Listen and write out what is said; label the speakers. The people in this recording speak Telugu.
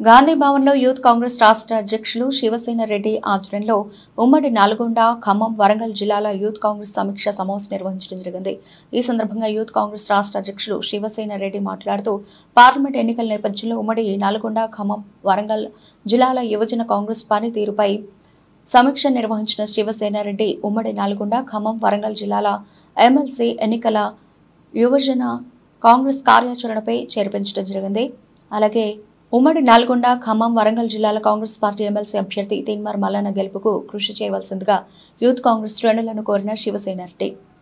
Speaker 1: గాంధీ భవన్లో యూత్ కాంగ్రెస్ రాష్ట్ర అధ్యక్షులు శివసేన రెడ్డి ఆధ్వర్యంలో ఉమ్మడి నల్గొండ ఖమ్మం వరంగల్ జిల్లాల యూత్ కాంగ్రెస్ సమీక్ష సమావేశం నిర్వహించడం జరిగింది. ఈ సందర్భంగా యూత్ కాంగ్రెస్ రాష్ట్ర అధ్యక్షులు శివసేన రెడ్డి మాట్లాడుతూ పార్లమెంట్ ఎన్నికల నేపథ్యంలో ఉమ్మడి నల్గొండ ఖమ్మం వరంగల్ జిల్లాల యువజన కాంగ్రెస్ పనితీరుపై సమీక్ష నిర్వహించిన శివసేన రెడ్డి ఉమ్మడి నల్గొండ ఖమ్మం వరంగల్ జిల్లాల ఎమ్మెల్సీ ఎన్నికల యువజన కాంగ్రెస్ కార్యాచరణపై చేర్పించడం జరిగింది. అలాగే ఉమ్మడి నల్గొండ ఖమ్మం వరంగల్ జిల్లాల కాంగ్రెస్ పార్టీ ఎమ్మెల్సీ అభ్యర్థి తీన్మార్ మల్లన్న గెలుపుకు కృషి చేయవలసిందిగా యూత్ కాంగ్రెస్ శ్రేణులను కోరిన శివసేన రెడ్డి.